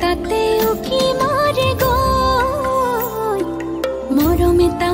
তাতেও কি মারে গো মরমে তা